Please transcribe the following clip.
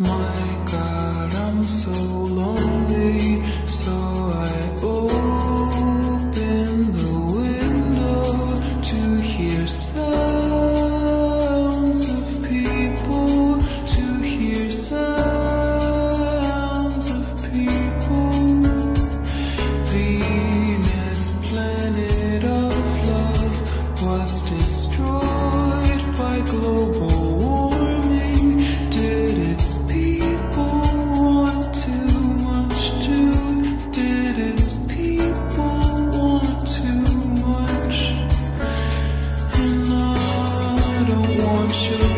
My God, I'm so should